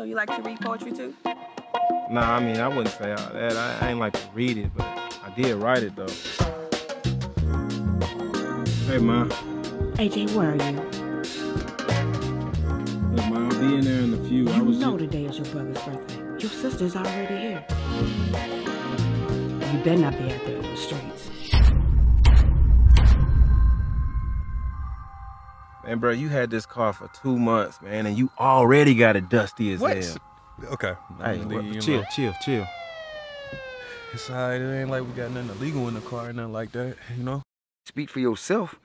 So you like to read poetry too? Nah, I mean, I wouldn't say all that. I, I ain't like to read it, but I did write it, though. Hey, Ma. AJ, where are you? Look, Ma, I'll be in there in a few. I You was know just... today is your brother's birthday. Your sister's already here. You better not be out there in those streets. Man, bro, you had this car for two months, man, and you already got it dusty as What? hell. Okay. Hey, what- you chill, chill, chill. It's alright. It ain't like we got nothing illegal in the car or nothing like that, you know? Speak for yourself.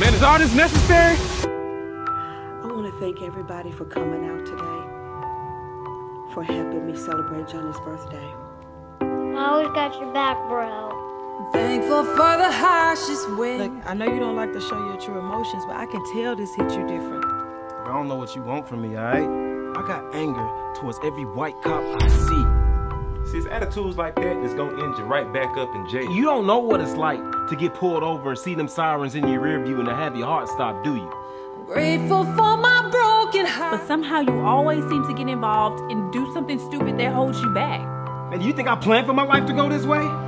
Man, is all this necessary? I want to thank everybody for coming out today, for helping me celebrate Johnny's birthday. I always got your back, bro. Thankful for the harshest wind. Look, I know you don't like to show your true emotions, but I can tell this hit you different. I don't know what you want from me, alright? I got anger towards every white cop I see. See, it's attitudes like that that's gonna end you right back up in jail. You don't know what it's like to get pulled over and see them sirens in your rear view and to have your heart stop, do you? Grateful for my broken heart. But somehow you always seem to get involved and do something stupid that holds you back. And you think I planned for my life to go this way?